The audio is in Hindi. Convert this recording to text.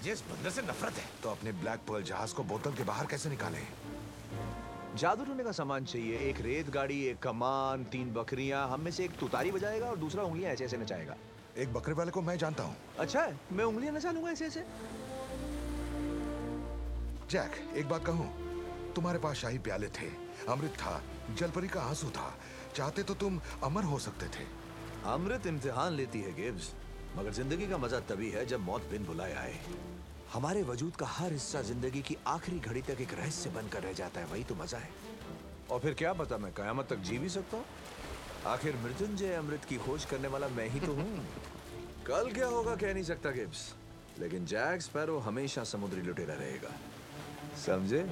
मुझे इस बंदर से नफरत है। तो अपने ब्लैक पर्ल जहाज़ को बोतल के बाहर कैसे निकाले? जादू टूने का सामान चाहिए एक रेत गाड़ी एक कमान तीन बकरियाँ हम में से एक तुतारी बजाएगा और दूसरा उंगलियाँ ऐसे ऐसे नचाएगा। एक बकरे वाले को मैं जानता हूँ। अच्छा है मैं उंगलियाँ नचा लूँगा ऐसे ऐसे? जैक एक बात कहूँ तुम्हारे पास शाही प्याले थे अमृत था जलपरी का आँसू था चाहते तो तुम अमर हो सकते थे। अमृत इम्तिहान लेती है गिब्स मगर ज़िंदगी का मज़ा तभी है जब मौत बिन बुलाए आए। हमारे वजूद का हर हिस्सा ज़िंदगी की आखिरी घड़ी तक एक रहस्य बनकर रह जाता है, वही तो मज़ा है। और फिर क्या पता मैं कयामत तक जी भी सकता हूँ? आखिर मृत्युंजय अमृत की खोज करने वाला मैं ही तो हूँ। कल क्या होगा कह नहीं सकता, गिब्स। लेकिन जैक स्पैरो हमेशा समुद्री लुटेरा रहेगा। समझे?